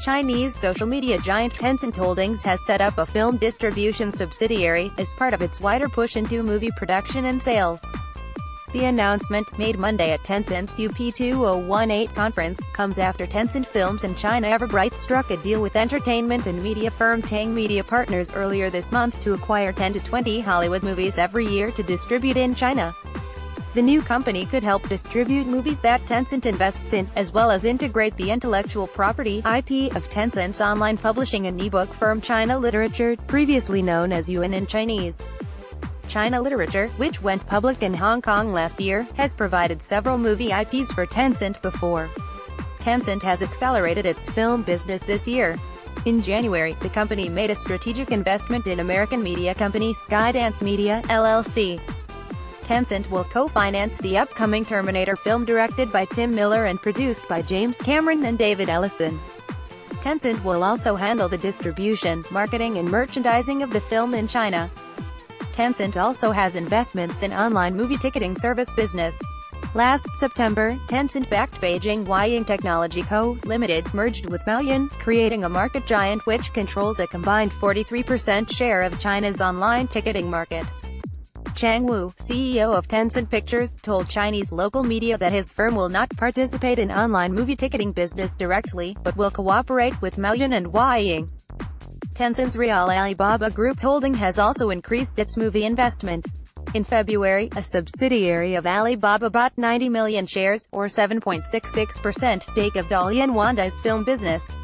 Chinese social media giant Tencent Holdings has set up a film distribution subsidiary, as part of its wider push into movie production and sales. The announcement, made Monday at Tencent's UP2018 conference, comes after Tencent Films and China Everbright struck a deal with entertainment and media firm Tang Media Partners earlier this month to acquire 10 to 20 Hollywood movies every year to distribute in China. The new company could help distribute movies that Tencent invests in, as well as integrate the intellectual property IP of Tencent's online publishing and ebook firm China Literature, previously known as Yuewen in Chinese. China Literature, which went public in Hong Kong last year, has provided several movie IPs for Tencent before. Tencent has accelerated its film business this year. In January, the company made a strategic investment in American media company Skydance Media, LLC. Tencent will co-finance the upcoming Terminator film directed by Tim Miller and produced by James Cameron and David Ellison. Tencent will also handle the distribution, marketing and merchandising of the film in China. Tencent also has investments in online movie ticketing service business. Last September, Tencent-backed Beijing Weiying Technology Co., Limited, merged with Maoyan, creating a market giant which controls a combined 43% share of China's online ticketing market. Cheng Wu, CEO of Tencent Pictures, told Chinese local media that his firm will not participate in online movie ticketing business directly, but will cooperate with Maoyan and Weiying. Tencent's Real Alibaba Group holding has also increased its movie investment. In February, a subsidiary of Alibaba bought 90 million shares, or 7.66% stake of Dalian Wanda's film business.